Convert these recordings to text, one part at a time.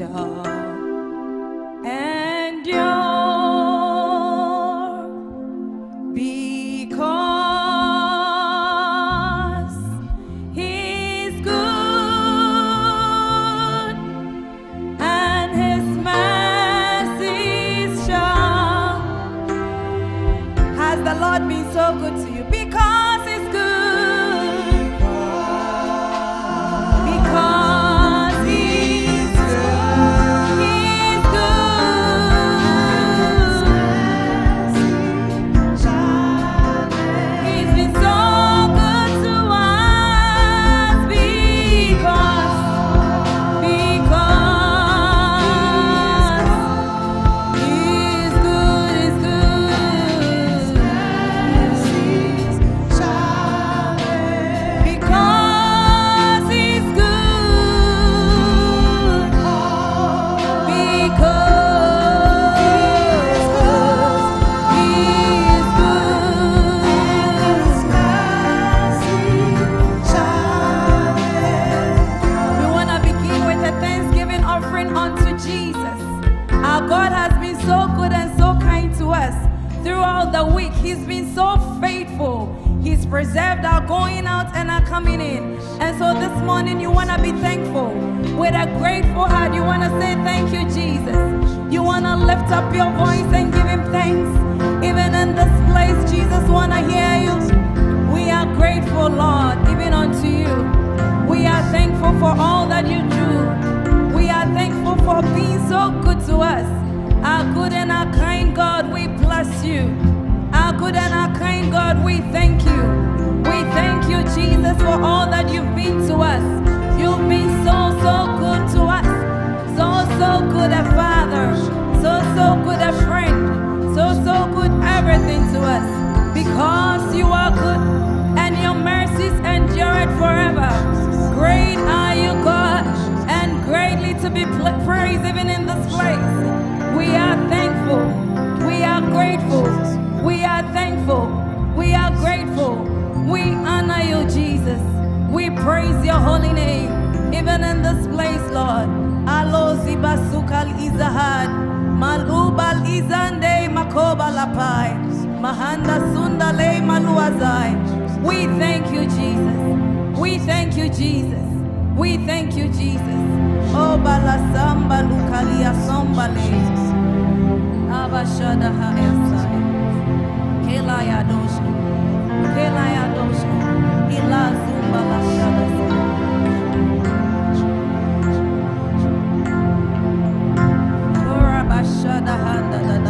shall Grateful heart, you want to say, Thank you, Jesus. You want to lift up your voice and give Him thanks. Even in this place, Jesus want to hear you. We are grateful, Lord, even unto you. We are thankful for all that you do. We are thankful for being so good to us. Our good and our kind God, we bless you. Our good and our kind God, we thank you. We thank you, Jesus, for all that you've been to us. Everything to us. Because you are good and your mercies endure it forever. Great are you, God, and greatly to be praised even in this place. We are thankful. We are grateful. We are thankful. We are grateful. We honor you, Jesus. We praise your holy name, even in this place, Lord. Alo zibasukal izahad, malubal izande mahanda sundale maluazai. We thank you, Jesus. We thank you, Jesus. We thank you, Jesus. Oh, balasamba lukalia sombale. Abashada hayasai. Kelaya dosha. Kelaya dosha. Ila zumba la shada. Handa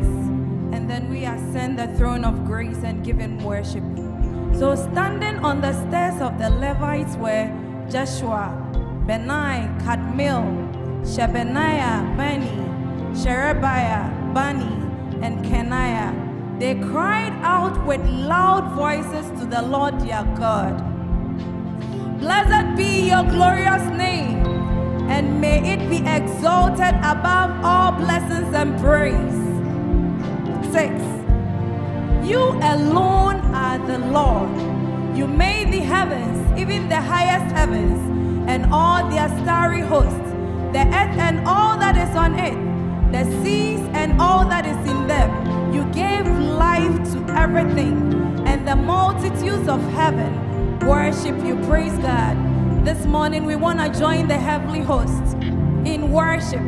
Then we ascend the throne of grace and give him worship. So, standing on the stairs of the Levites were Joshua, Benai, Kadmiel, Shebaniah, Bani, Sherebiah, Bani, and Kenaiah. They cried out with loud voices to the Lord their God. Blessed be your glorious name, and may it be exalted above all blessings and praise. Six. You alone are the Lord. You made the heavens, even the highest heavens, and all their starry hosts, the earth and all that is on it, the seas and all that is in them. You gave life to everything, and the multitudes of heaven worship you. Praise God. This morning we want to join the heavenly hosts in worship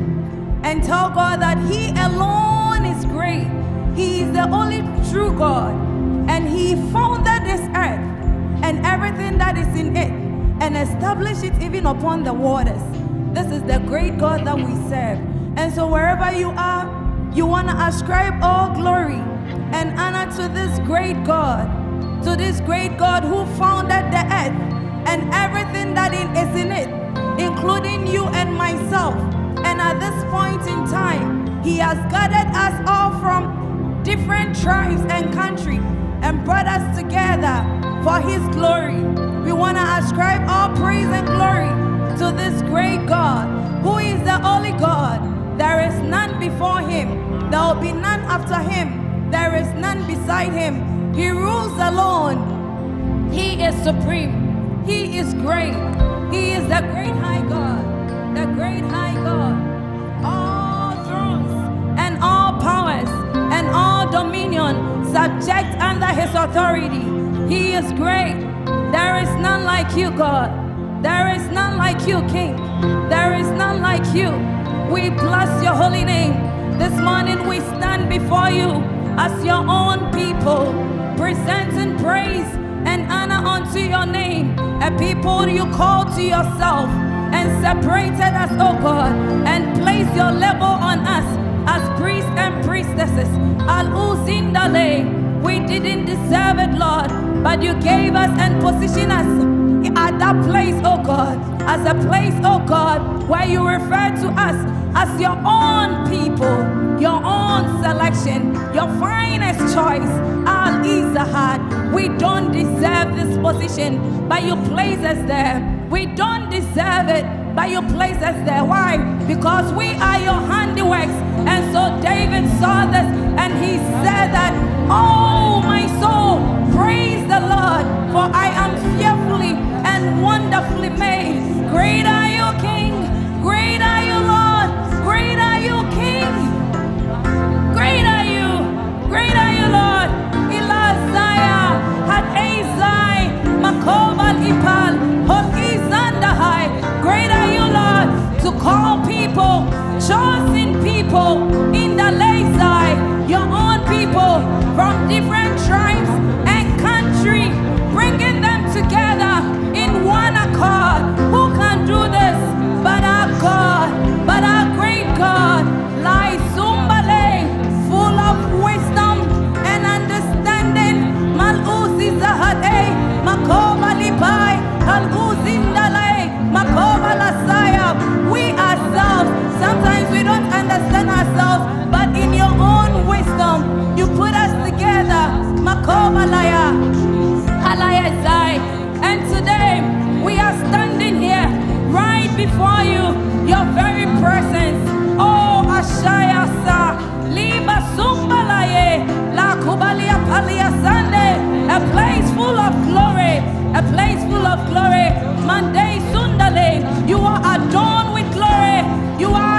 and tell God that He alone is great. He is the only true God, and He founded this earth and everything that is in it and established it even upon the waters. This is the great God that we serve. And so, wherever you are, you want to ascribe all glory and honor to this great God, to this great God who founded the earth and everything that is in- it, including you and myself. And at this point, in time, He has gathered us all from different tribes and country and brought us together for his glory. We want to ascribe all praise and glory to this great God, who is the only God. There is none before him. There will be none after him. There is none beside him. He rules alone. He is supreme. He is great. He is the great high God. The great high God. Dominion subject under his authority. He is great. There is none like you, God. There is none like you, King. There is none like you. We bless your holy name. This morning we stand before you as your own people, presenting praise and honor unto your name, a people you call to yourself and separated us, oh God, and place your label on us as priests and priestesses. We didn't deserve it, Lord, but you gave us and positioned us at that place, oh God, as a place, oh God, where you refer to us as your own people, your own selection, your finest choice. Al Izahad, we don't deserve this position, but you place us there. We don't deserve it, but you place us there. Why? Because we are your handiworks. And so David saw this and he said that, Oh, my soul, praise the Lord, for I am fearfully and wonderfully made. Great are you, King. Great are you, Lord. Great are you, King. Great are you. Great are you, Lord. Ilazaya, had Azai, Makobal Ipal, call people, chosen people in the Lazai, your own people from different tribes and country, bringing them together in one accord. Who can do this but our God, but our great God? Lies Zumbale, full of wisdom and understanding. Maluzi Zahade, Makoba Lipai, Haluzindale, Makoba Lasaya understand ourselves, but in your own wisdom, you put us together. Halaya Zai. And today, we are standing here right before you, your very presence. Oh, Ashaya Sa, Liba Sumbalaye, La Kubalia Palia Sande, a place full of glory, a place full of glory. Monday, Sundale, you are adorned with glory. You are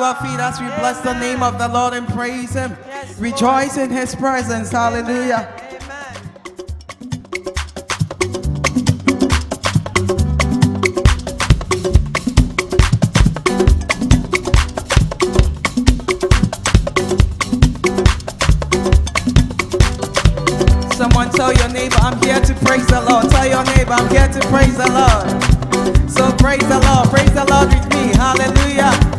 to our feet as we Amen. bless the name of the Lord and praise Him. Yes, Rejoice Lord. in His presence. Hallelujah. Someone tell your neighbor, I'm here to praise the Lord. Tell your neighbor, I'm here to praise the Lord. So praise the Lord, praise the Lord with me. Hallelujah.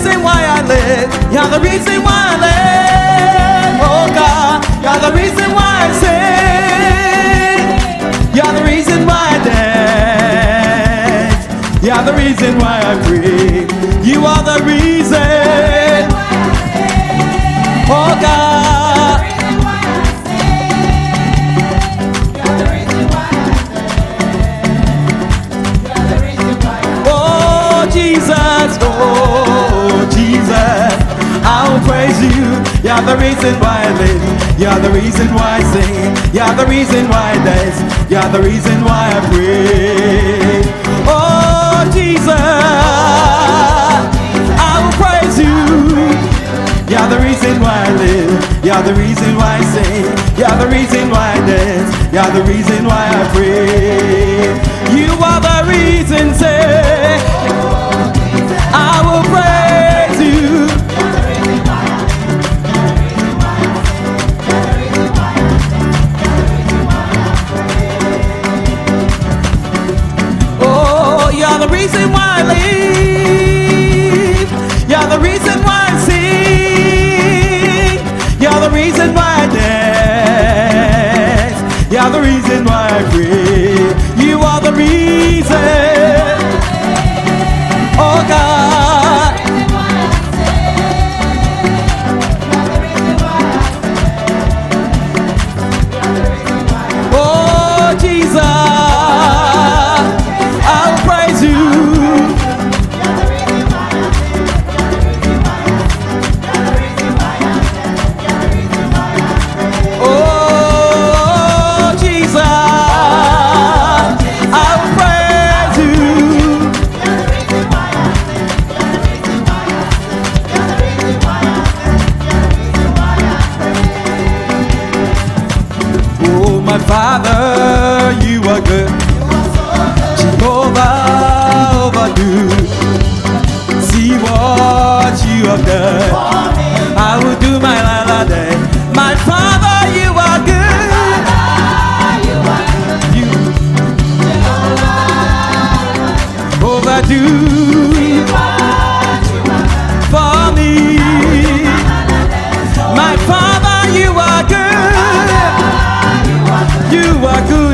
reason why I live. You're the reason why I live. Oh God, you're the reason why I sing. You're the reason why I dance. You're the reason why I breathe. You are the reason. You're the reason why I live. You're the reason why I sing. You're the reason why I dance. You're the reason why I pray. Oh, Jesus, I will praise you. You're the reason why I live. You're the reason why I sing. You're the reason why I dance. You're the reason why I pray. You are the reason, say. reason why I dance. You're the reason why I breathe. You are the reason. Do for me? My Father, you are good. You are good.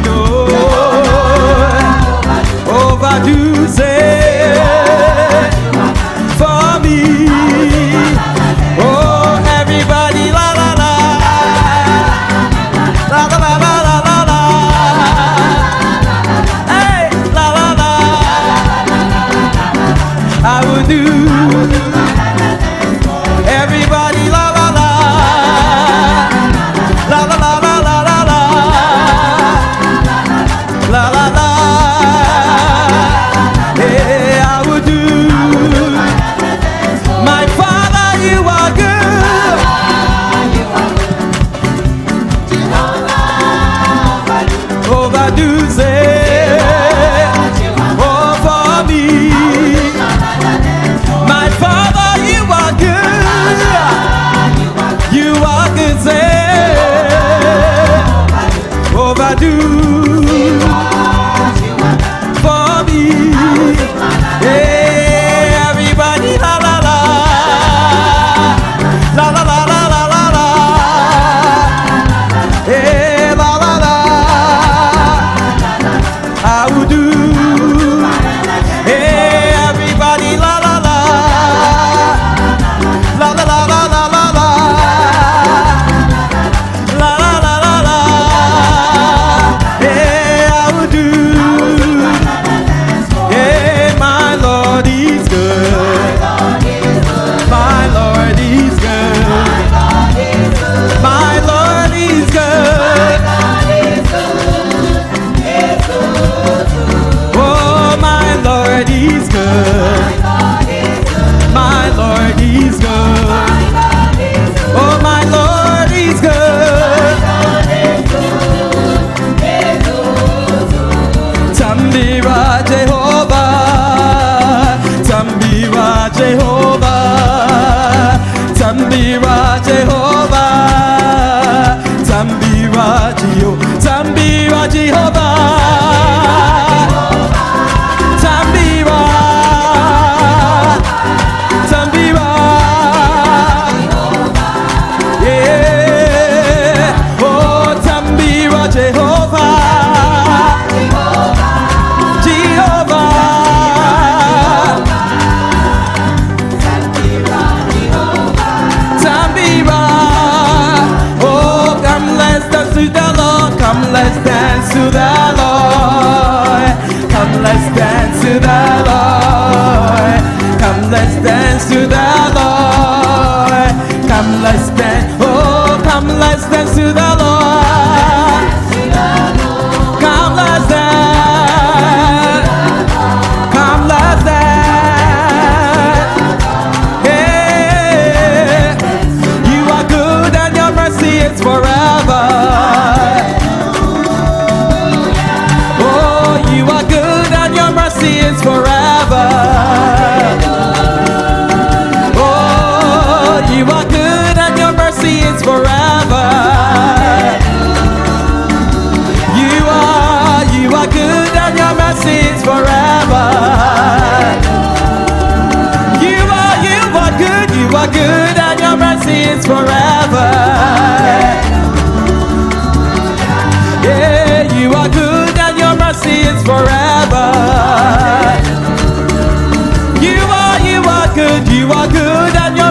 Oh, to the Lord. Come, let's dance to the Lord. Come, let's dance.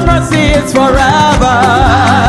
mercy is forever.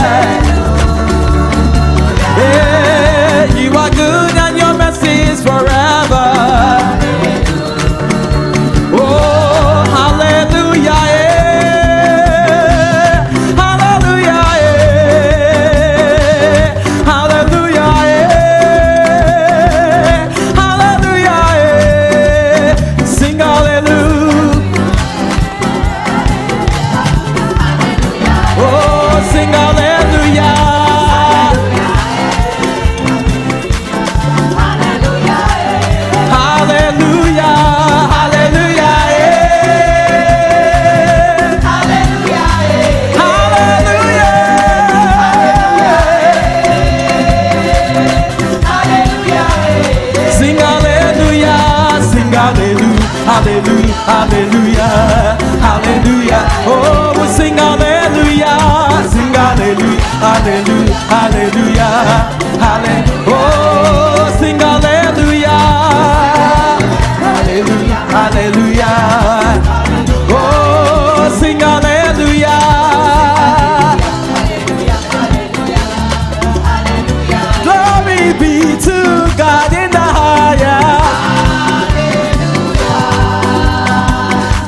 be to God in the highest.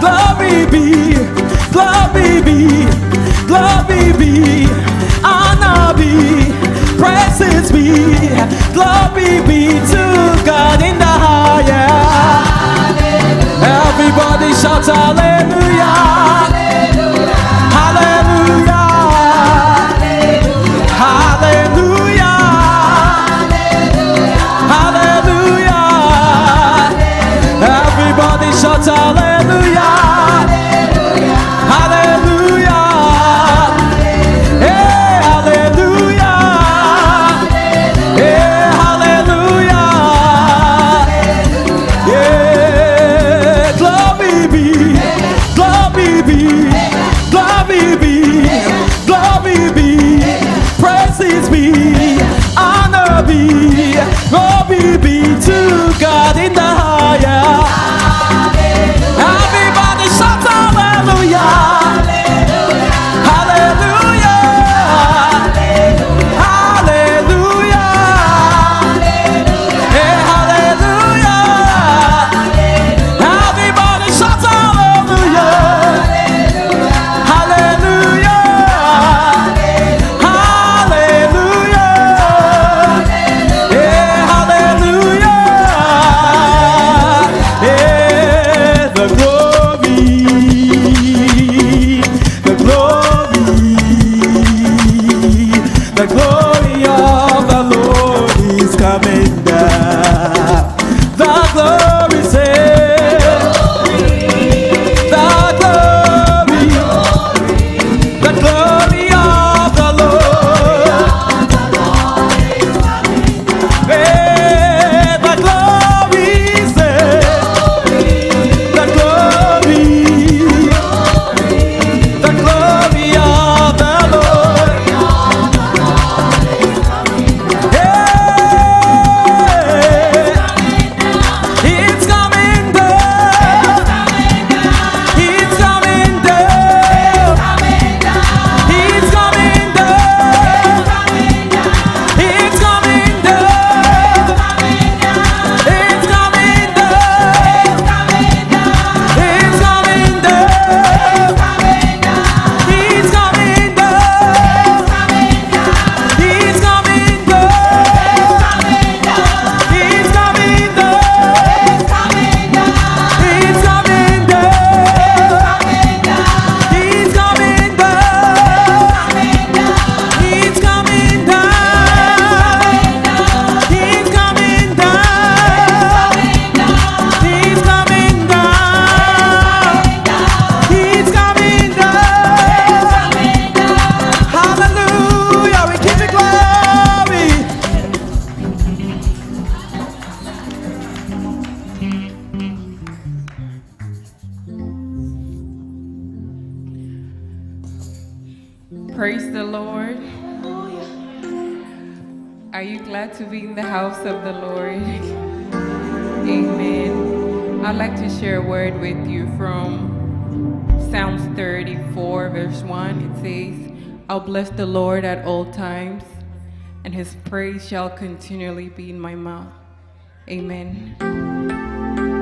Glory be, glory be, glory be, honor be, praises be, glory be to God in the highest. Everybody shout hallelujah, hallelujah. hallelujah. hallelujah. Praise shall continually be in my mouth. Amen.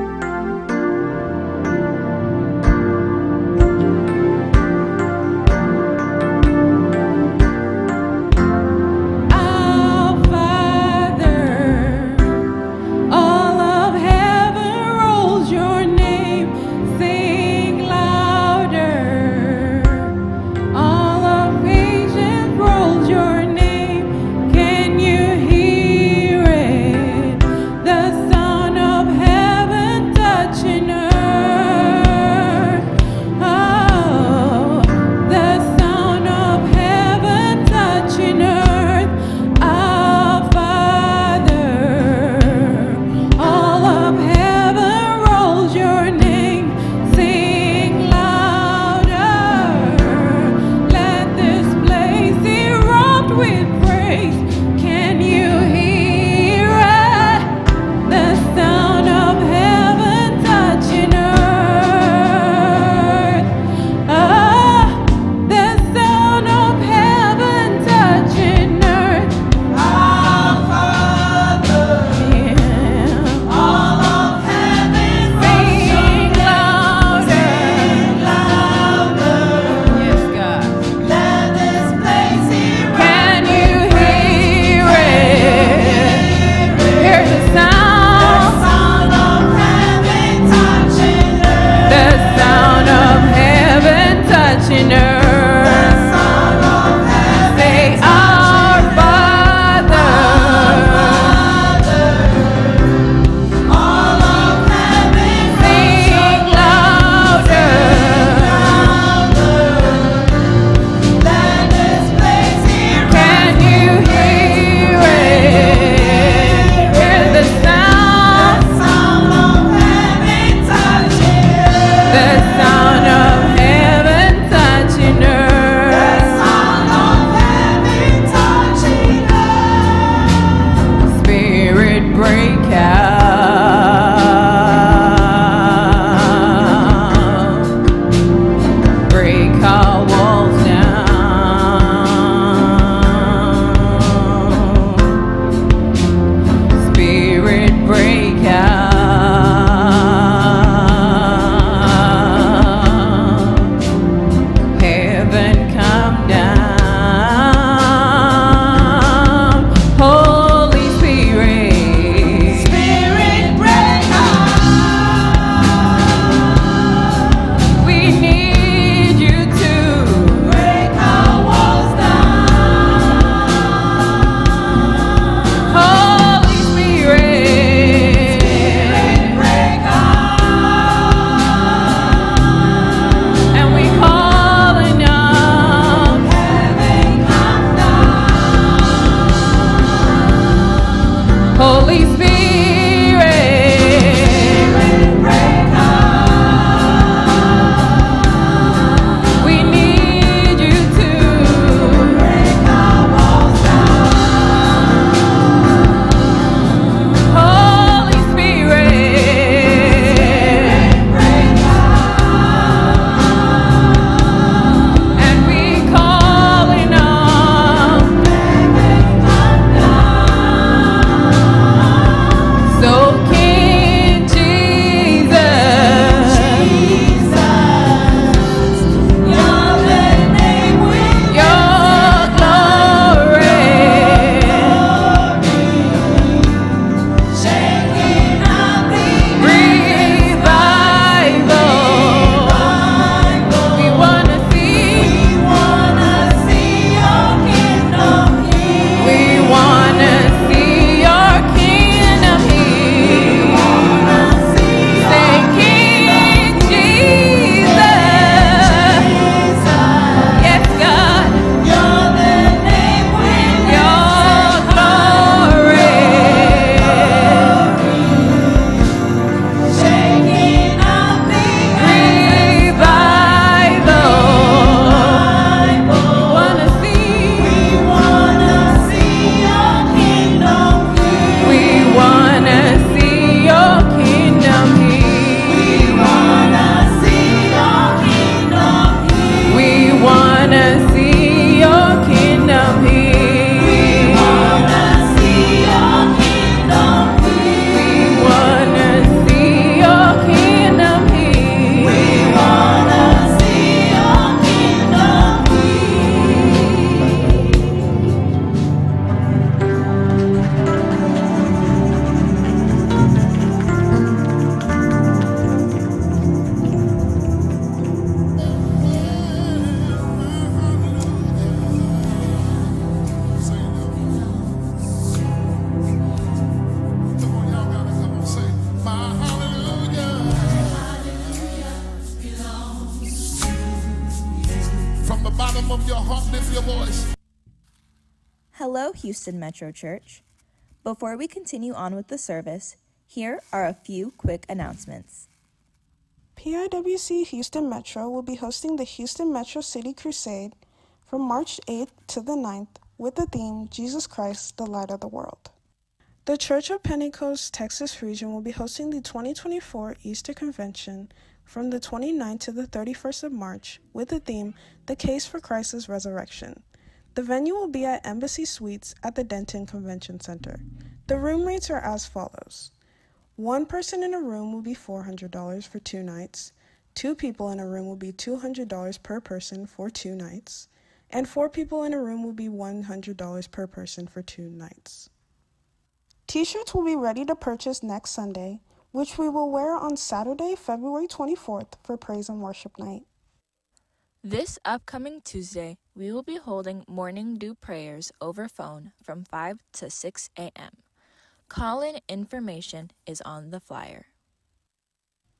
Metro Church. Before we continue on with the service, here are a few quick announcements. PIWC Houston Metro will be hosting the Houston Metro City Crusade from March 8th to the 9th with the theme Jesus Christ, the Light of the World. The Church of Pentecost Texas region will be hosting the 2024 Easter Convention from the 29th to the 31st of March with the theme The Case for Christ's Resurrection. The venue will be at Embassy Suites at the Denton Convention Center. The room rates are as follows. One person in a room will be $400 for two nights. Two people in a room will be $200 per person for two nights. And four people in a room will be $100 per person for two nights. T shirts will be ready to purchase next Sunday, which we will wear on Saturday, February 24th for Praise and Worship Night. This upcoming Tuesday, we will be holding morning dew prayers over phone from 5 to 6 a.m. Call in information is on the flyer.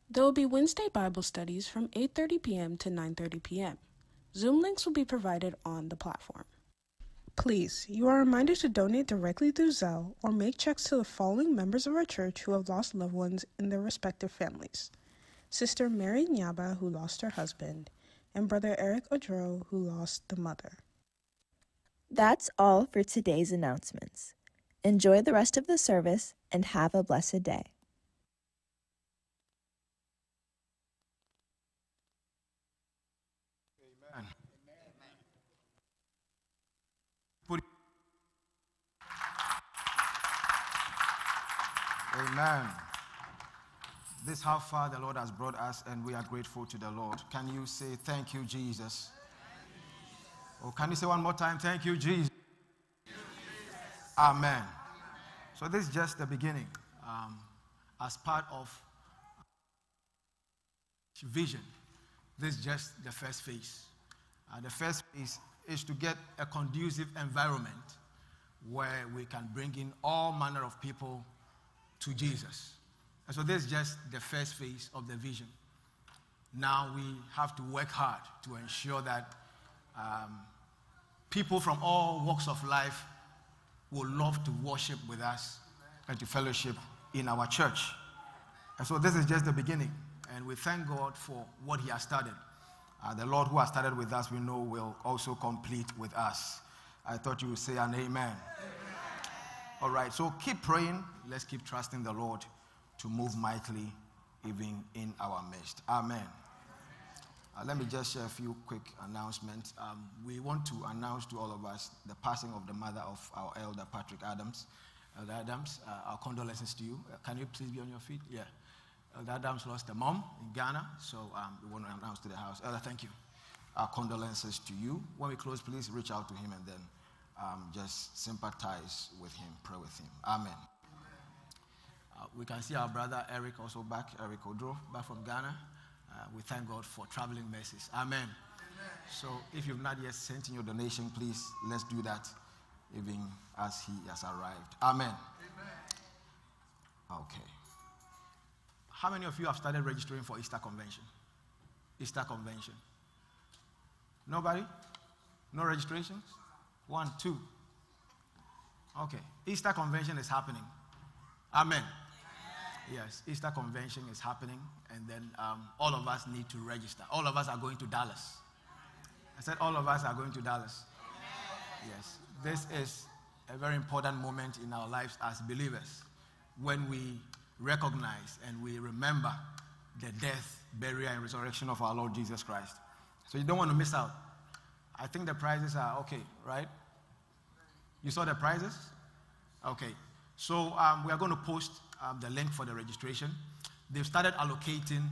There will be Wednesday Bible studies from 8:30 p.m. to 9:30 p.m. Zoom links will be provided on the platform. Please, you are reminded to donate directly through Zelle or make checks to the following members of our church who have lost loved ones in their respective families. Sister Mary Nyaba, who lost her husband, and Brother Eric Odro, who lost the mother. That's all for today's announcements. Enjoy the rest of the service and have a blessed day. Put- Amen. This is how far the Lord has brought us, and we are grateful to the Lord. Can you say thank you, Jesus? Or can you say one more time, thank you, Jesus? Amen. So this is just the beginning. Um, as part of vision, this is just the first phase. Uh, the first phase is to get a conducive environment where we can bring in all manner of people to Jesus. And so this is just the first phase of the vision. Now we have to work hard to ensure that um, people from all walks of life will love to worship with us and to fellowship in our church. And so this is just the beginning. And we thank God for what He has started. Uh, the Lord who has started with us, we know, will also complete with us. I thought you would say an amen. amen. All right, so keep praying. Let's keep trusting the Lord to move mightily even in our midst. Amen. Uh, let me just share a few quick announcements. Um, we want to announce to all of us the passing of the mother of our elder Patrick Adams. Elder Adams, uh, our condolences to you. Uh, can you please be on your feet? Yeah. Elder Adams lost a mom in Ghana, so um, we want to announce to the house. Elder, thank you. Our condolences to you. When we close, please reach out to him and then um, just sympathize with him, pray with him. Amen. Uh, we can see our brother Eric also back, Eric Odro, back from Ghana. Uh, we thank God for traveling mercies. Amen. Amen. So if you've not yet sent in your donation, please let's do that even as he has arrived. Amen. Amen. Okay. How many of you have started registering for Easter Convention? Easter Convention. Nobody? No registrations? One, two. Okay. Easter Convention is happening. Amen. Yes, Easter Convention is happening, and then um, all of us need to register. All of us are going to Dallas. I said, all of us are going to Dallas. Yes, this is a very important moment in our lives as believers when we recognize and we remember the death, burial, and resurrection of our Lord Jesus Christ. So you don't want to miss out. I think the prizes are okay, right? You saw the prizes? Okay. So um, we are going to post um, the link for the registration. They've started allocating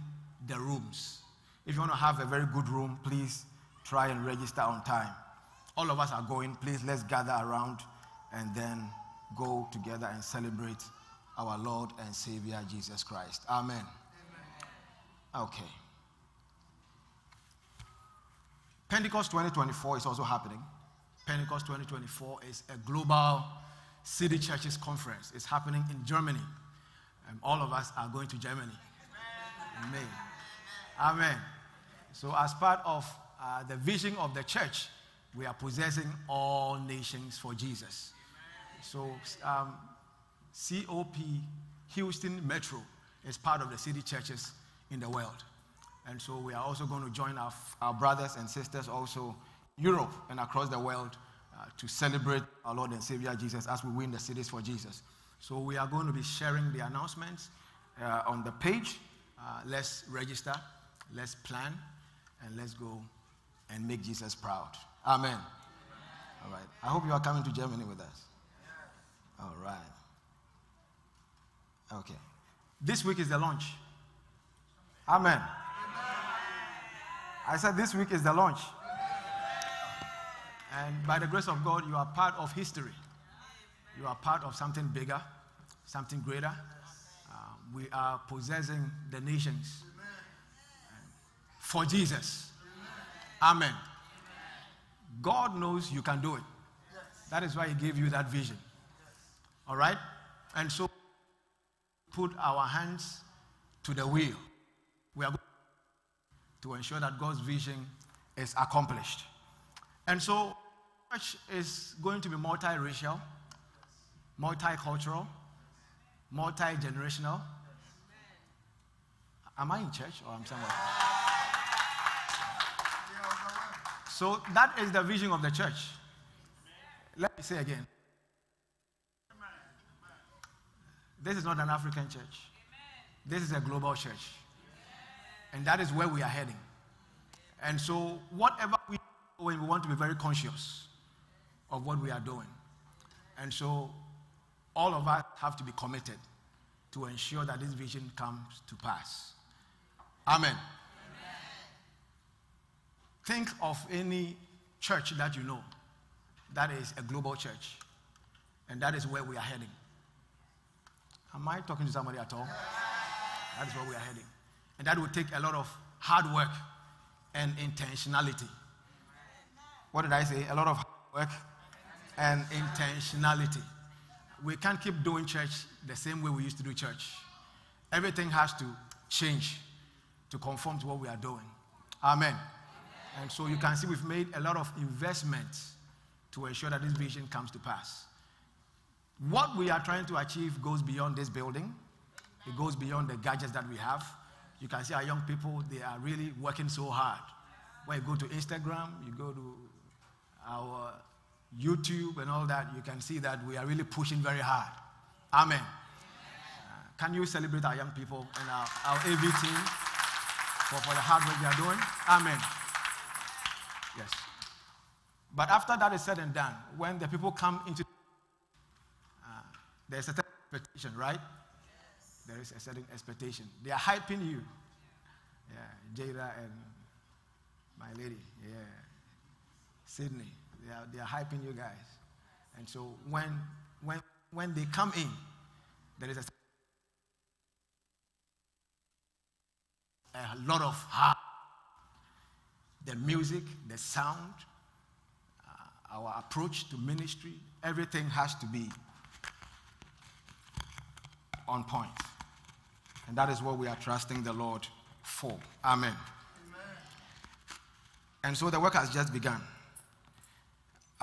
the rooms. If you want to have a very good room, please try and register on time. All of us are going. Please let's gather around and then go together and celebrate our Lord and Savior Jesus Christ. Amen. Amen. Okay. Pentecost 2024 is also happening. Pentecost 2024 is a global city churches conference. It's happening in Germany. And all of us are going to Germany. Amen. Amen. So, as part of uh, the vision of the church, we are possessing all nations for Jesus. So, um, COP Houston Metro is part of the city churches in the world. And so we are also going to join our, our brothers and sisters also Europe and across the world uh, to celebrate our Lord and Savior Jesus as we win the cities for Jesus. So we are going to be sharing the announcements uh, on the page. Uh, let's register, let's plan, and let's go and make Jesus proud. Amen. Amen. All right. I hope you are coming to Germany with us. All right. Okay. This week is the launch. Amen. I said this week is the launch. And by the grace of God, you are part of history. You are part of something bigger, something greater. Uh, we are possessing the nations for Jesus. Amen. God knows you can do it. That is why He gave you that vision. All right? And so, put our hands to the wheel. We are going to ensure that God's vision is accomplished. And so, church is going to be multiracial, multicultural, multi generational. Am I in church or am somewhere? So, that is the vision of the church. Let me say again This is not an African church. This is a global church. And that is where we are heading. And so, whatever we do, we want to be very conscious of what we are doing. And so, all of us have to be committed to ensure that this vision comes to pass. Amen. Think of any church that you know that is a global church, and that is where we are heading. Am I talking to somebody at all? That is where we are heading. And that will take a lot of hard work and intentionality. What did I say? A lot of hard work and intentionality. We can't keep doing church the same way we used to do church. Everything has to change to conform to what we are doing. Amen. And so you can see we've made a lot of investments to ensure that this vision comes to pass. What we are trying to achieve goes beyond this building, it goes beyond the gadgets that we have. You can see our young people, they are really working so hard. When you go to Instagram, you go to our YouTube and all that, you can see that we are really pushing very hard. Amen. Uh, can you celebrate our young people and our, our AV team for, for the hard work they are doing? Amen. Yes. But after that is said and done, when the people come into, uh, there's a certain expectation, right? Yes. There is a certain expectation. They are hyping you. Yeah, Jada and my lady, yeah, Sydney, they are, they are hyping you guys. And so when, when, when they come in, there is a, a lot of heart. The music, the sound, uh, our approach to ministry, everything has to be on point. And that is what we are trusting the Lord for. Amen. Amen. And so the work has just begun.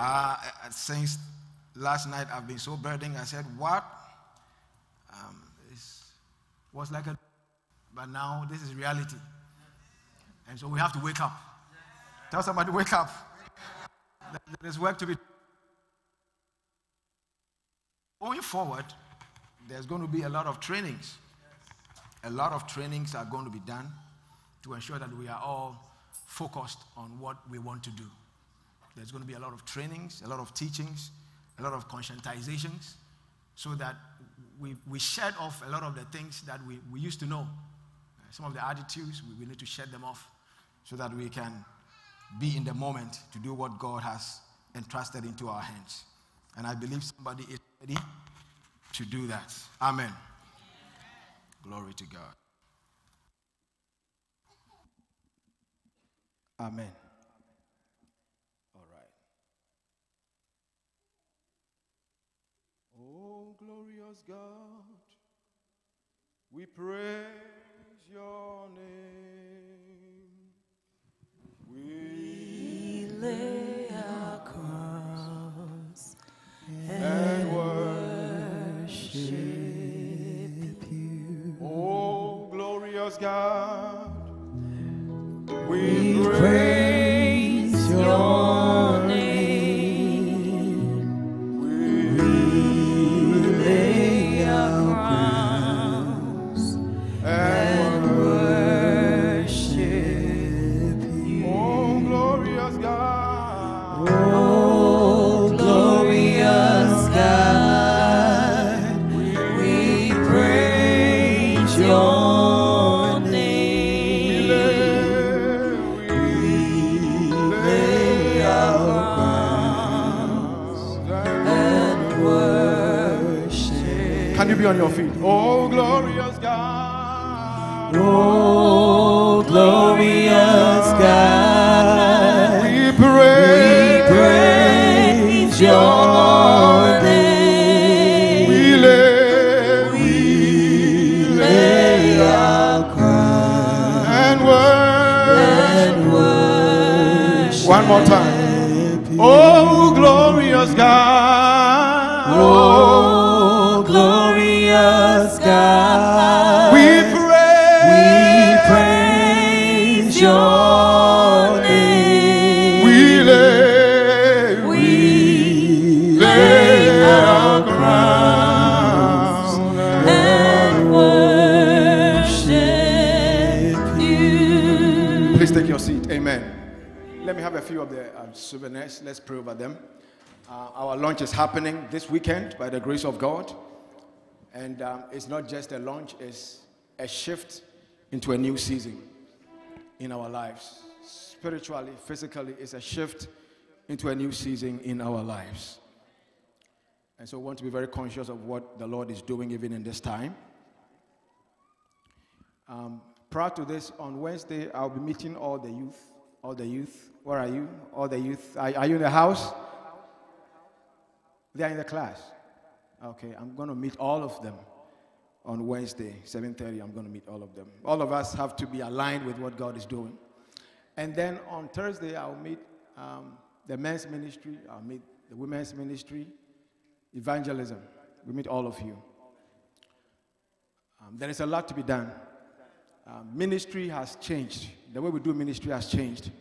Uh, since last night, I've been so burdened. I said, What? Um, it was like a. But now this is reality. And so we have to wake up. Tell somebody, wake up. There's work to be. Going forward, there's going to be a lot of trainings. A lot of trainings are going to be done to ensure that we are all focused on what we want to do. There's going to be a lot of trainings, a lot of teachings, a lot of conscientizations, so that we, we shed off a lot of the things that we, we used to know. Some of the attitudes, we, we need to shed them off so that we can be in the moment to do what God has entrusted into our hands. And I believe somebody is ready to do that. Amen. Amen. Glory to God. Amen. All right. Oh, glorious God, we praise your name. We lay our crowns and worship you. Oh, glorious God. We praise your feet? Oh, glorious God. Oh, souvenirs. Let's pray over them. Uh, our launch is happening this weekend by the grace of God. And um, it's not just a launch, it's a shift into a new season in our lives. Spiritually, physically, it's a shift into a new season in our lives. And so we want to be very conscious of what the Lord is doing even in this time. Um, prior to this, on Wednesday, I'll be meeting all the youth. All the youth. Where are you? All the youth. Are, are you in the house? They are in the class. Okay, I'm going to meet all of them on Wednesday, 7:30. I'm going to meet all of them. All of us have to be aligned with what God is doing. And then on Thursday, I'll meet um, the men's ministry. I'll meet the women's ministry, evangelism. We meet all of you. Um, there is a lot to be done. Um, ministry has changed. The way we do ministry has changed.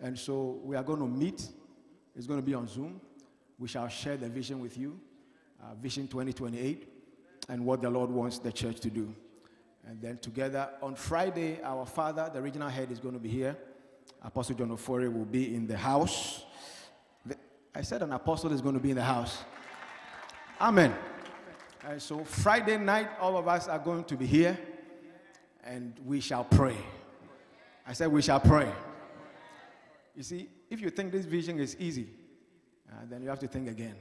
And so we are going to meet. It's going to be on Zoom. We shall share the vision with you, uh, Vision 2028, and what the Lord wants the church to do. And then together on Friday, our father, the regional head, is going to be here. Apostle John Ofori will be in the house. The, I said an apostle is going to be in the house. Amen. And so Friday night, all of us are going to be here and we shall pray. I said, We shall pray. You see, if you think this vision is easy, uh, then you have to think again.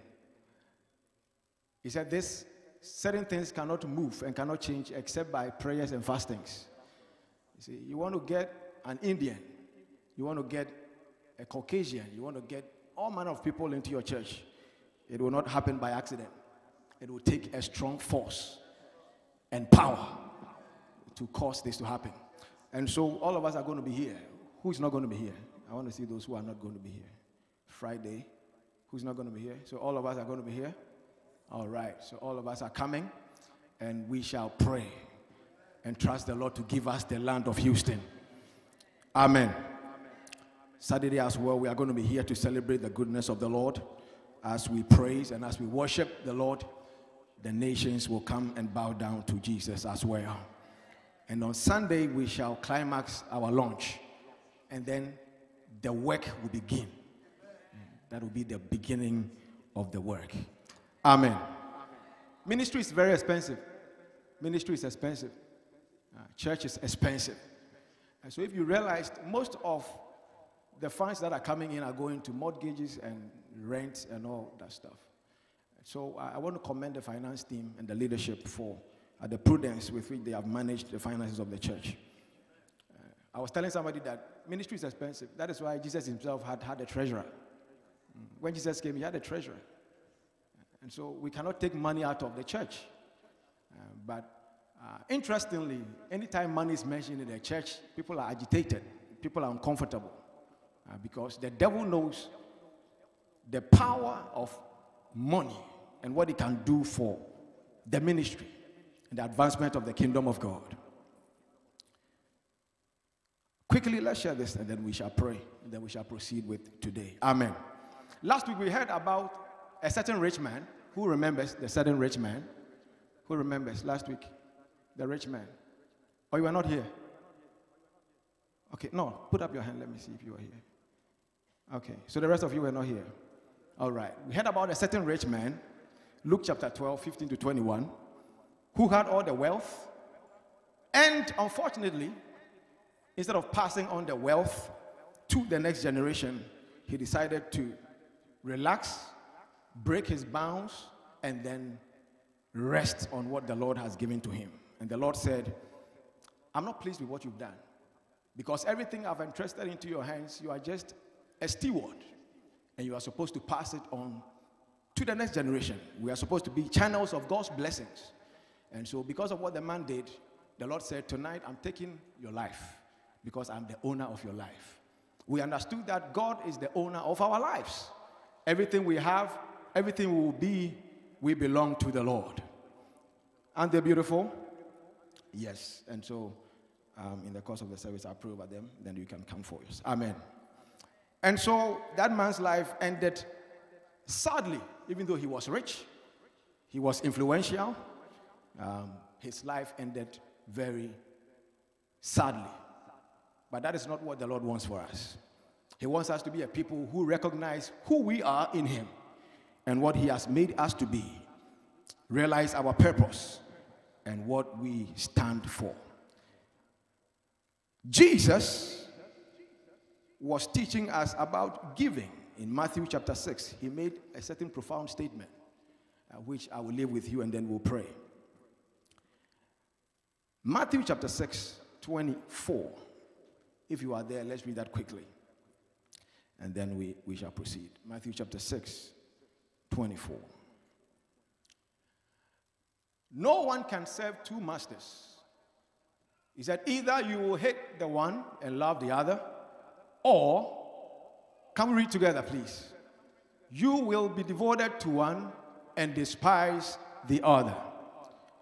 He said, This certain things cannot move and cannot change except by prayers and fastings. You see, you want to get an Indian, you want to get a Caucasian, you want to get all manner of people into your church. It will not happen by accident. It will take a strong force and power to cause this to happen. And so all of us are going to be here. Who's not going to be here? I want to see those who are not going to be here. Friday. Who's not going to be here? So all of us are going to be here. All right. So all of us are coming and we shall pray and trust the Lord to give us the land of Houston. Amen. Saturday as well, we are going to be here to celebrate the goodness of the Lord as we praise and as we worship the Lord. The nations will come and bow down to Jesus as well. And on Sunday, we shall climax our launch. And then the work will begin. That will be the beginning of the work. Amen. Ministry is very expensive. Ministry is expensive. Uh, church is expensive. And so if you realized most of the funds that are coming in are going to mortgages and rent and all that stuff. So I, I want to commend the finance team and the leadership for uh, the prudence with which they have managed the finances of the church. Uh, I was telling somebody that ministry is expensive. That is why Jesus himself had had a treasurer. Mm. When Jesus came, he had a treasurer. And so we cannot take money out of the church. Uh, but uh, interestingly, anytime money is mentioned in the church, people are agitated, people are uncomfortable. Uh, because the devil knows the power of money and what it can do for the ministry and the advancement of the kingdom of God. Quickly, let's share this and then we shall pray and then we shall proceed with today. Amen. Last week we heard about a certain rich man. Who remembers the certain rich man? Who remembers last week? The rich man. Oh, you were not here? Okay, no, put up your hand. Let me see if you are here. Okay, so the rest of you were not here. All right. We heard about a certain rich man, Luke chapter 12, 15 to 21 who had all the wealth. And unfortunately, instead of passing on the wealth to the next generation, he decided to relax, break his bounds, and then rest on what the Lord has given to him. And the Lord said, I'm not pleased with what you've done because everything I've entrusted into your hands, you are just a steward and you are supposed to pass it on to the next generation. We are supposed to be channels of God's blessings. And so, because of what the man did, the Lord said, Tonight I'm taking your life because I'm the owner of your life. We understood that God is the owner of our lives. Everything we have, everything we will be, we belong to the Lord. Aren't they beautiful? Yes. And so, um, in the course of the service, I pray over them, then you can come for us. Amen. And so, that man's life ended sadly, even though he was rich, he was influential, um, his life ended very sadly. But that is not what the Lord wants for us. He wants us to be a people who recognize who we are in Him and what He has made us to be, realize our purpose and what we stand for. Jesus was teaching us about giving in Matthew chapter 6. He made a certain profound statement, uh, which I will leave with you and then we'll pray. Matthew chapter 6, 24. If you are there, let's read that quickly. And then we, we shall proceed. Matthew chapter 6, 24. No one can serve two masters. He said, either you will hate the one and love the other, or, we read together, please? You will be devoted to one and despise the other.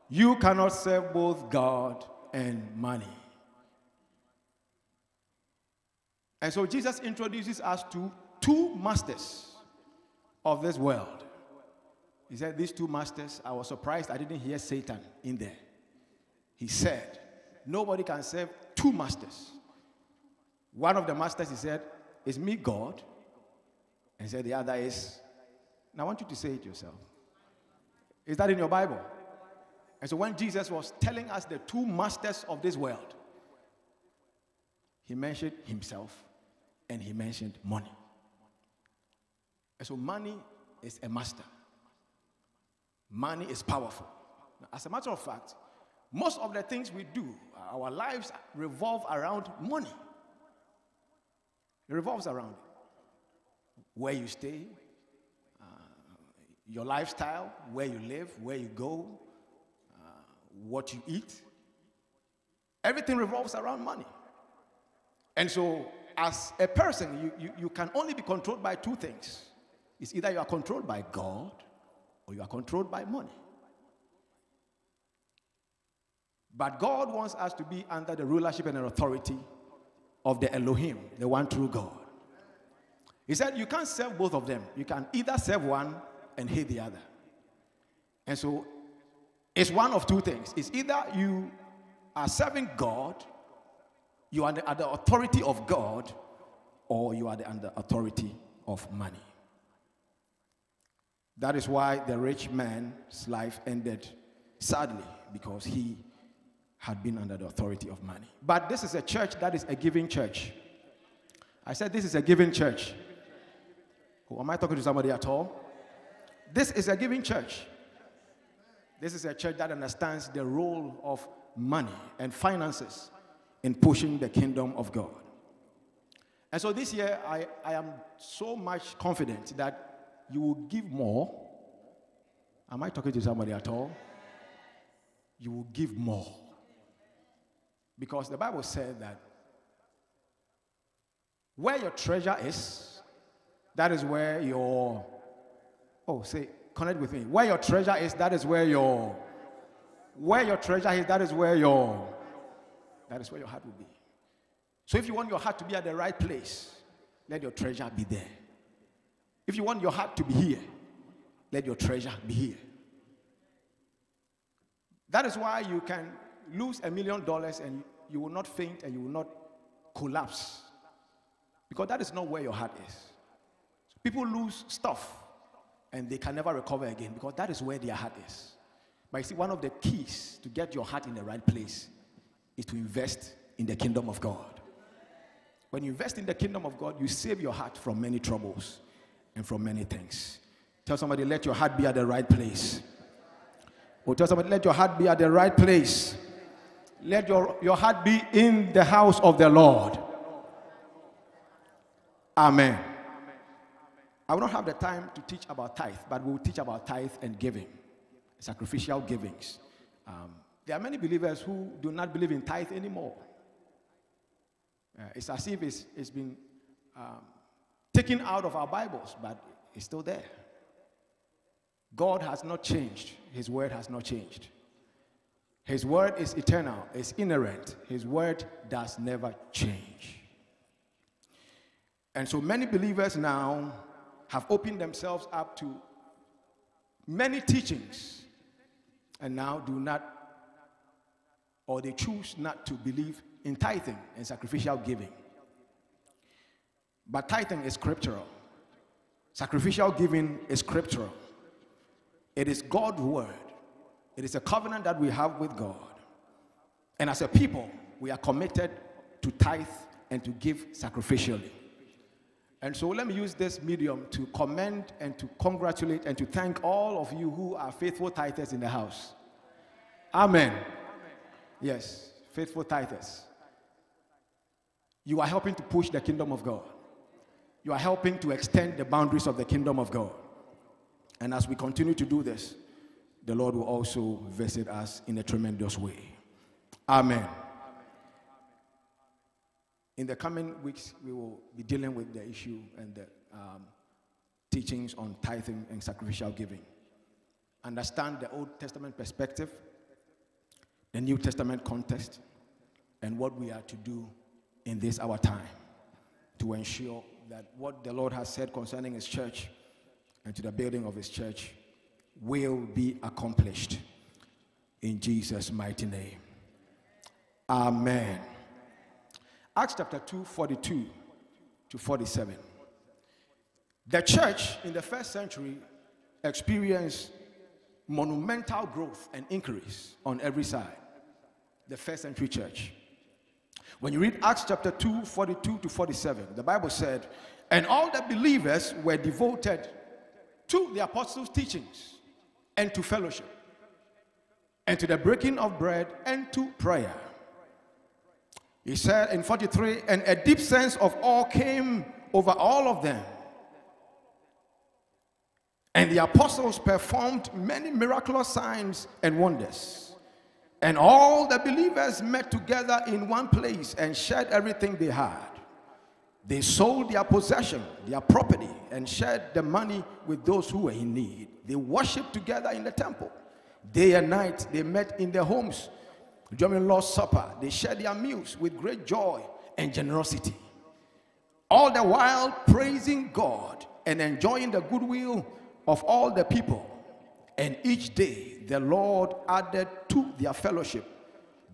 You cannot serve both God and money. And so Jesus introduces us to two masters of this world. He said, These two masters, I was surprised I didn't hear Satan in there. He said, Nobody can serve two masters. One of the masters, he said, is me, God. And he said, The other is, now I want you to say it yourself. Is that in your Bible? And so when Jesus was telling us the two masters of this world, he mentioned himself and he mentioned money. And so money is a master. Money is powerful. Now, as a matter of fact, most of the things we do, our lives revolve around money. It revolves around it. Where you stay, uh, your lifestyle, where you live, where you go, what you eat. Everything revolves around money. And so, as a person, you, you, you can only be controlled by two things it's either you are controlled by God or you are controlled by money. But God wants us to be under the rulership and authority of the Elohim, the one true God. He said, You can't serve both of them. You can either serve one and hate the other. And so it's one of two things. It's either you are serving God, you are under the authority of God, or you are under the authority of money. That is why the rich man's life ended sadly because he had been under the authority of money. But this is a church that is a giving church. I said, This is a giving church. Oh, am I talking to somebody at all? This is a giving church. This is a church that understands the role of money and finances in pushing the kingdom of God. And so this year, I, I am so much confident that you will give more. Am I talking to somebody at all? You will give more. Because the Bible said that where your treasure is, that is where your, oh, say, connect with me. Where your treasure is, that is where your, where your treasure is, that is where your, that is where your heart will be. So if you want your heart to be at the right place, let your treasure be there. If you want your heart to be here, let your treasure be here. That is why you can lose a million dollars and you will not faint and you will not collapse. Because that is not where your heart is. People lose stuff and they can never recover again because that is where their heart is. But you see, one of the keys to get your heart in the right place is to invest in the kingdom of God. When you invest in the kingdom of God, you save your heart from many troubles and from many things. Tell somebody, let your heart be at the right place. Or tell somebody, let your heart be at the right place. Let your, your heart be in the house of the Lord. Amen. I will not have the time to teach about tithe, but we'll teach about tithe and giving, sacrificial givings. Um, there are many believers who do not believe in tithe anymore. Uh, it's as if it's, it's been um, taken out of our Bibles, but it's still there. God has not changed, His word has not changed. His word is eternal, it's inerrant. His word does never change. And so many believers now have opened themselves up to many teachings and now do not, or they choose not to believe in tithing and sacrificial giving. But tithing is scriptural. Sacrificial giving is scriptural. It is God's word. It is a covenant that we have with God. And as a people, we are committed to tithe and to give sacrificially. And so let me use this medium to commend and to congratulate and to thank all of you who are faithful tithers in the house. Amen. Yes, faithful tithers. You are helping to push the kingdom of God. You are helping to extend the boundaries of the kingdom of God. And as we continue to do this, the Lord will also visit us in a tremendous way. Amen. In the coming weeks, we will be dealing with the issue and the um, teachings on tithing and sacrificial giving. Understand the Old Testament perspective, the New Testament context, and what we are to do in this our time to ensure that what the Lord has said concerning His church and to the building of His church will be accomplished in Jesus' mighty name. Amen. Acts chapter 2, 42 to 47. The church in the first century experienced monumental growth and increase on every side. The first century church. When you read Acts chapter 2, 42 to 47, the Bible said, And all the believers were devoted to the apostles' teachings and to fellowship, and to the breaking of bread and to prayer. He said in 43, and a deep sense of awe came over all of them. And the apostles performed many miraculous signs and wonders. And all the believers met together in one place and shared everything they had. They sold their possession, their property, and shared the money with those who were in need. They worshiped together in the temple. Day and night, they met in their homes during Lord's Supper, they shared their meals with great joy and generosity. All the while praising God and enjoying the goodwill of all the people. And each day the Lord added to their fellowship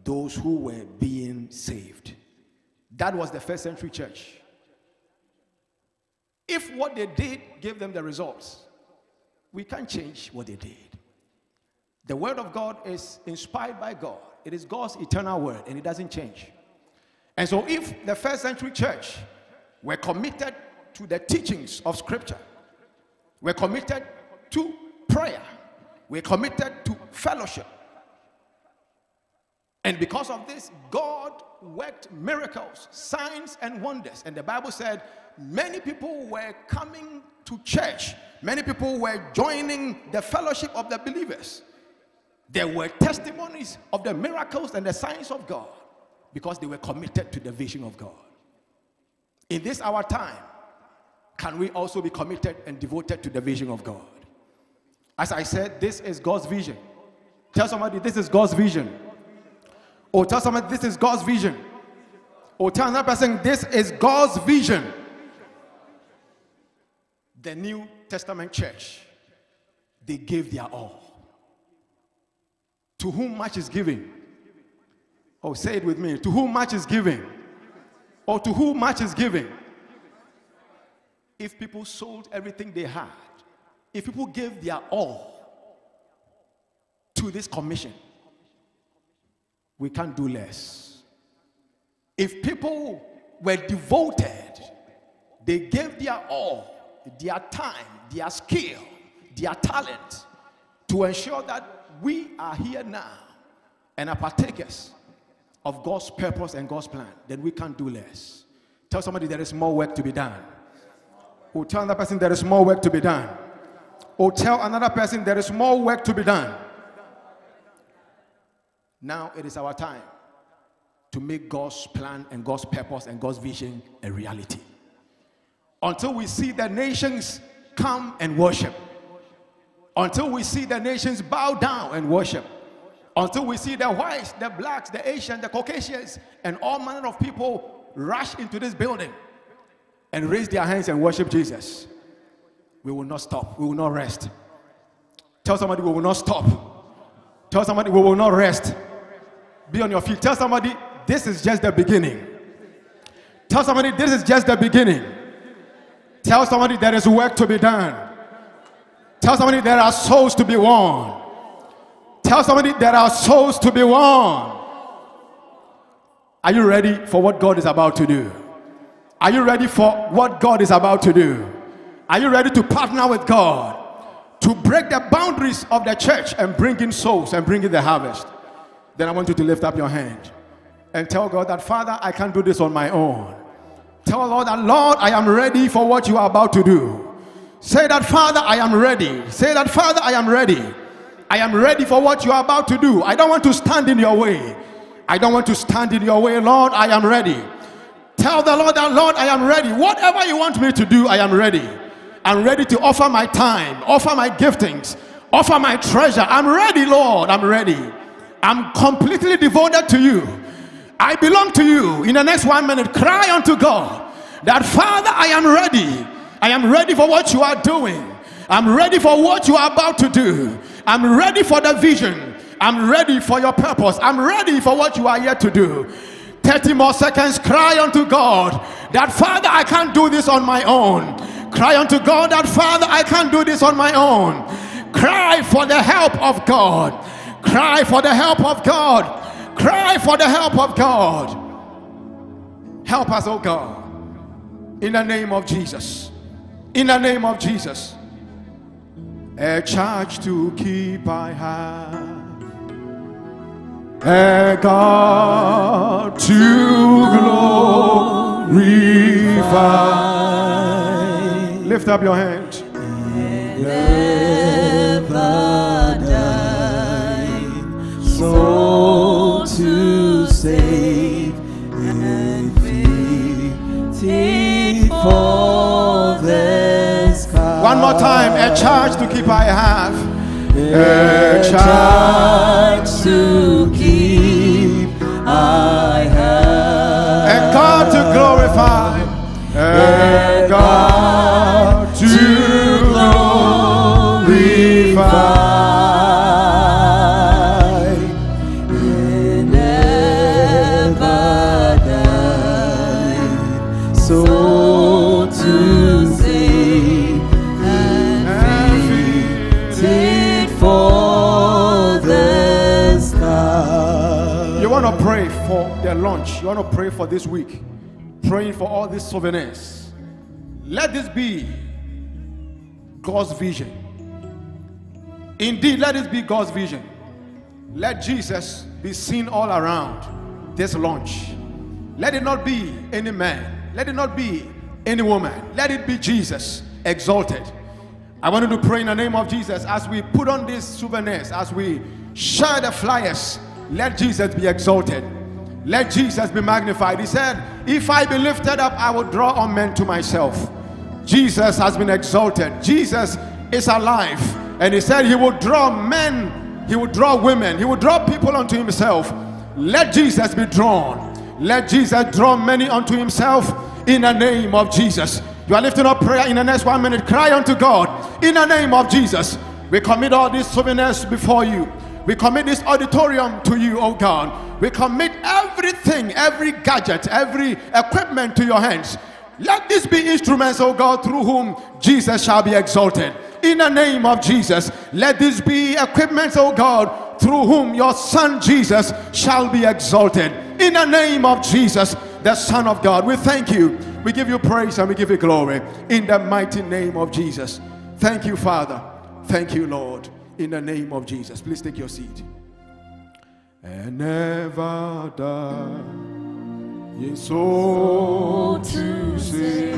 those who were being saved. That was the first century church. If what they did gave them the results, we can't change what they did. The word of God is inspired by God. It is God's eternal word and it doesn't change. And so, if the first century church were committed to the teachings of Scripture, we're committed to prayer, we're committed to fellowship. And because of this, God worked miracles, signs, and wonders. And the Bible said many people were coming to church, many people were joining the fellowship of the believers. There were testimonies of the miracles and the signs of God because they were committed to the vision of God. In this our time, can we also be committed and devoted to the vision of God? As I said, this is God's vision. Tell somebody this is God's vision. Or tell somebody this is God's vision. Or tell another person this is God's vision. The New Testament church, they gave their all. To whom much is given. Oh, say it with me. To whom much is given. Or to whom much is given. If people sold everything they had, if people gave their all to this commission, we can't do less. If people were devoted, they gave their all, their time, their skill, their talent to ensure that we are here now and are partakers of God's purpose and God's plan, then we can't do less. Tell somebody there is more work to be done. Or tell another person there is more work to be done. Or tell another person there is more work to be done. Now it is our time to make God's plan and God's purpose and God's vision a reality. Until we see the nations come and worship until we see the nations bow down and worship, until we see the whites, the blacks, the Asians, the Caucasians, and all manner of people rush into this building and raise their hands and worship Jesus. We will not stop. We will not rest. Tell somebody we will not stop. Tell somebody we will not rest. Be on your feet. Tell somebody this is just the beginning. Tell somebody this is just the beginning. Tell somebody there is work to be done. Tell somebody there are souls to be won. Tell somebody there are souls to be won. Are you ready for what God is about to do? Are you ready for what God is about to do? Are you ready to partner with God to break the boundaries of the church and bring in souls and bring in the harvest? Then I want you to lift up your hand and tell God that, Father, I can't do this on my own. Tell Lord that, Lord, I am ready for what you are about to do. Say that, Father, I am ready. Say that, Father, I am ready. I am ready for what you are about to do. I don't want to stand in your way. I don't want to stand in your way, Lord. I am ready. Tell the Lord that, Lord, I am ready. Whatever you want me to do, I am ready. I'm ready to offer my time, offer my giftings, offer my treasure. I'm ready, Lord. I'm ready. I'm completely devoted to you. I belong to you. In the next one minute, cry unto God that, Father, I am ready. I am ready for what you are doing. I'm ready for what you are about to do. I'm ready for the vision. I'm ready for your purpose. I'm ready for what you are yet to do. 30 more seconds. Cry unto God that, Father, I can't do this on my own. Cry unto God that, Father, I can't do this on my own. Cry for the help of God. Cry for the help of God. Cry for the help of God. Help us, oh God, in the name of Jesus in the name of Jesus. A charge to keep I have, a God to glorify. Lift up your hand. Time. A charge to keep I have. A charge to keep You want pray for this week. Praying for all these souvenirs. Let this be God's vision. Indeed, let this be God's vision. Let Jesus be seen all around this launch. Let it not be any man. Let it not be any woman. Let it be Jesus exalted. I wanted to pray in the name of Jesus as we put on these souvenirs, as we share the flyers. Let Jesus be exalted. Let Jesus be magnified. He said, If I be lifted up, I will draw all men to myself. Jesus has been exalted. Jesus is alive. And he said he will draw men, he will draw women, he will draw people unto himself. Let Jesus be drawn. Let Jesus draw many unto himself in the name of Jesus. You are lifting up prayer in the next one minute. Cry unto God in the name of Jesus. We commit all these souvenirs before you. We commit this auditorium to you, oh God. We commit everything, every gadget, every equipment to your hands. Let this be instruments, oh God, through whom Jesus shall be exalted. In the name of Jesus, let this be equipment, oh God, through whom your Son Jesus shall be exalted. In the name of Jesus, the Son of God, we thank you. We give you praise and we give you glory. In the mighty name of Jesus. Thank you, Father. Thank you, Lord. In the name of Jesus. Please take your seat. And never die. Ye soul oh, to sing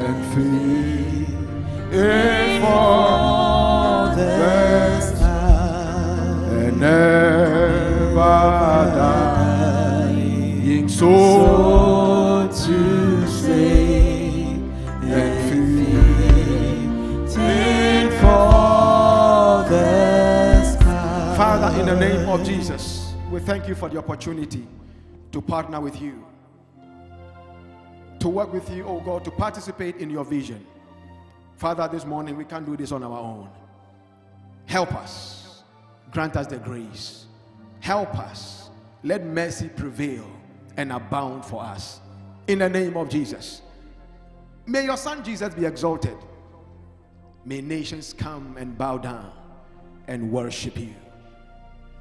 and free in for the and never dying soul in the name of Jesus, we thank you for the opportunity to partner with you, to work with you, oh God, to participate in your vision. Father, this morning we can't do this on our own. Help us. Grant us the grace. Help us. Let mercy prevail and abound for us. In the name of Jesus. May your son Jesus be exalted. May nations come and bow down and worship you,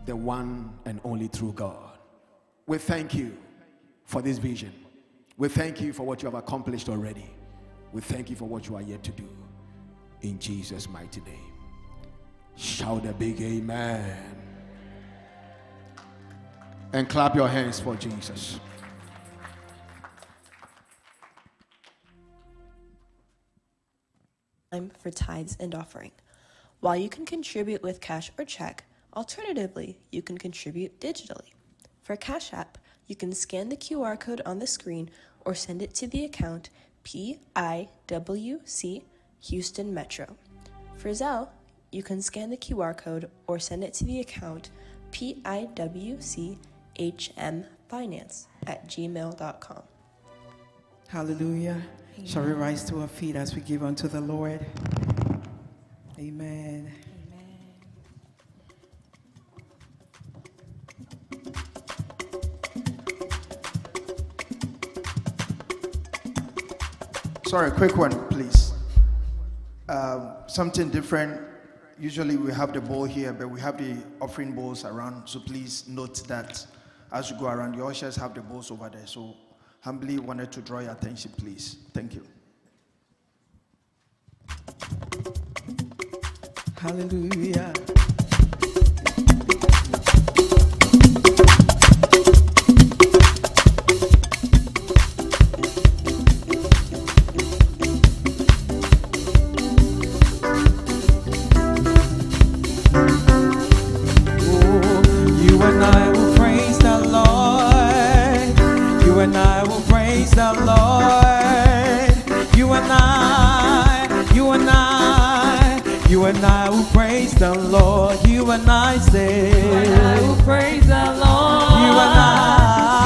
the one and only true God. We thank you for this vision. We thank you for what you have accomplished already. We thank you for what you are yet to do. In Jesus' mighty name. Shout a big amen. And clap your hands for Jesus. time for tithes and offering. While you can contribute with cash or check, alternatively, you can contribute digitally. For Cash App, you can scan the QR code on the screen or send it to the account PIWC Houston Metro. For Zelle, you can scan the QR code or send it to the account PIWC HM Finance at gmail.com. Hallelujah. Shall we rise to our feet as we give unto the Lord? Amen. Sorry, quick one, please. Um, something different. Usually we have the bowl here, but we have the offering bowls around. So please note that as you go around, the ushers have the bowls over there. So humbly wanted to draw your attention, please. Thank you. Hallelujah. You and I will praise the Lord. You and I say, You and I will praise the Lord. You and I, You and I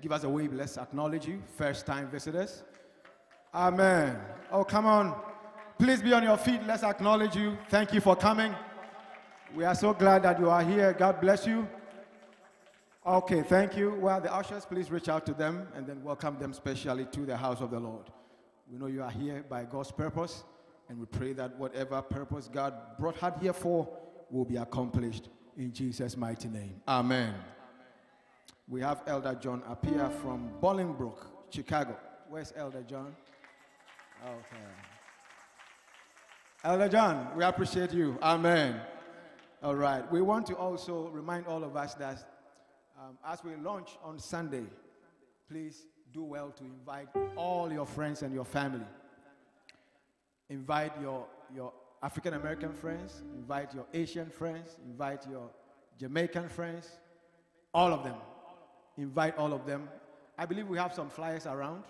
Give us a wave. Let's acknowledge you. First time visitors. Amen. Oh, come on. Please be on your feet. Let's acknowledge you. Thank you for coming. We are so glad that you are here. God bless you. Okay, thank you. Well, the ushers, please reach out to them and then welcome them specially to the house of the Lord. We know you are here by God's purpose, and we pray that whatever purpose God brought her here for will be accomplished in Jesus' mighty name. Amen. We have Elder John Appiah from Bolingbrook, Chicago. Where's Elder John? Okay. Elder John, we appreciate you. Amen. All right. We want to also remind all of us that um, as we launch on Sunday, please do well to invite all your friends and your family. Invite your, your African American friends, invite your Asian friends, invite your Jamaican friends, all of them. Invite all of them. I believe we have some flyers around.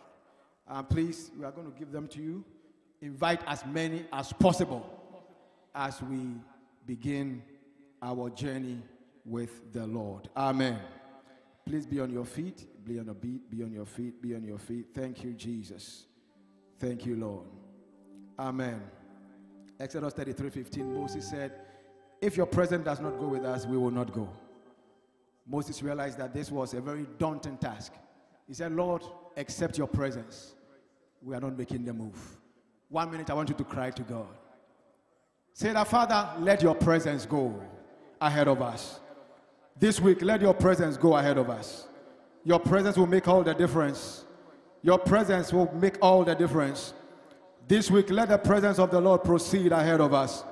Uh, please, we are going to give them to you. Invite as many as possible as we begin our journey with the Lord. Amen. Please be on your feet. Be on your beat. Be on your feet. Be on your feet. Thank you, Jesus. Thank you, Lord. Amen. Exodus 33 15, Moses said, If your presence does not go with us, we will not go. Moses realized that this was a very daunting task. He said, Lord, accept your presence. We are not making the move. One minute, I want you to cry to God. Say that, Father, let your presence go ahead of us. This week, let your presence go ahead of us. Your presence will make all the difference. Your presence will make all the difference. This week, let the presence of the Lord proceed ahead of us.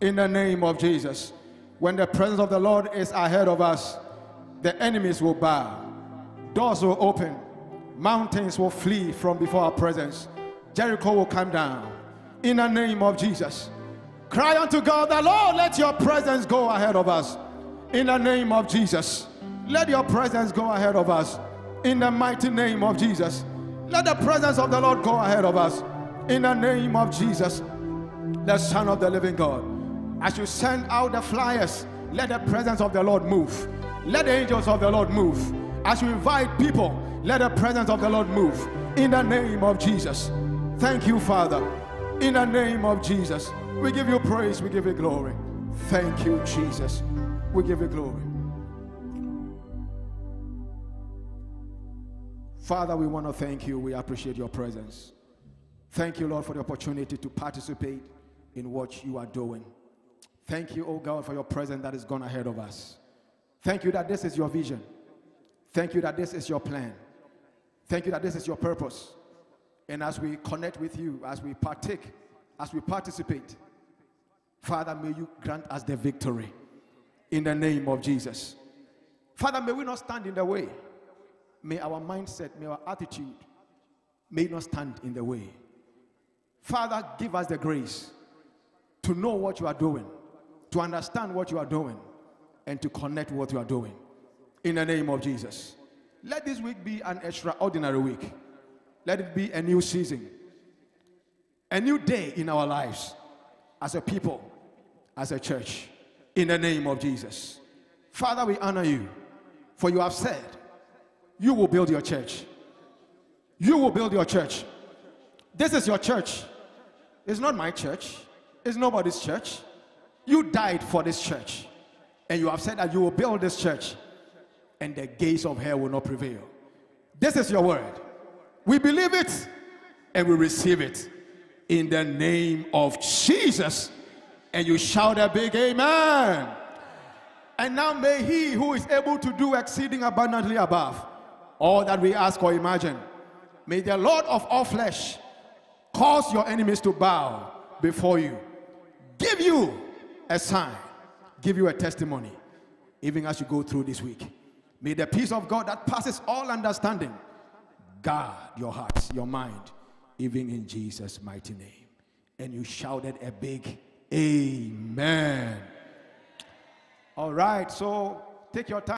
In the name of Jesus. When the presence of the Lord is ahead of us, the enemies will bow, doors will open, mountains will flee from before our presence, Jericho will come down. In the name of Jesus. Cry unto God, the Lord, let your presence go ahead of us in the name of Jesus. Let your presence go ahead of us in the mighty name of Jesus. Let the presence of the Lord go ahead of us in the name of Jesus, the Son of the living God. As you send out the flyers, let the presence of the Lord move. Let the angels of the Lord move. As you invite people, let the presence of the Lord move in the name of Jesus. Thank you, Father. In the name of Jesus, we give you praise, we give you glory. Thank you, Jesus. We give you glory. Father, we want to thank you. We appreciate your presence. Thank you, Lord, for the opportunity to participate in what you are doing. Thank you, oh God, for your presence that is gone ahead of us. Thank you that this is your vision. Thank you that this is your plan. Thank you that this is your purpose. And as we connect with you, as we partake, as we participate, Father, may you grant us the victory in the name of Jesus. Father, may we not stand in the way. May our mindset, may our attitude, may not stand in the way. Father, give us the grace to know what you are doing, to understand what you are doing, and to connect what you are doing. In the name of Jesus. Let this week be an extraordinary week. Let it be a new season, a new day in our lives as a people, as a church in the name of Jesus. Father, we honor you, for you have said, You will build your church. You will build your church. This is your church. It's not my church, it's nobody's church. You died for this church, and you have said that you will build this church, and the gates of hell will not prevail. This is your word. We believe it and we receive it in the name of Jesus and you shout a big amen. And now may he who is able to do exceeding abundantly above all that we ask or imagine, may the Lord of all flesh cause your enemies to bow before you, give you a sign, give you a testimony, even as you go through this week. May the peace of God that passes all understanding guard your hearts, your mind, even in Jesus' mighty name. And you shouted a big Amen. All right, so take your time.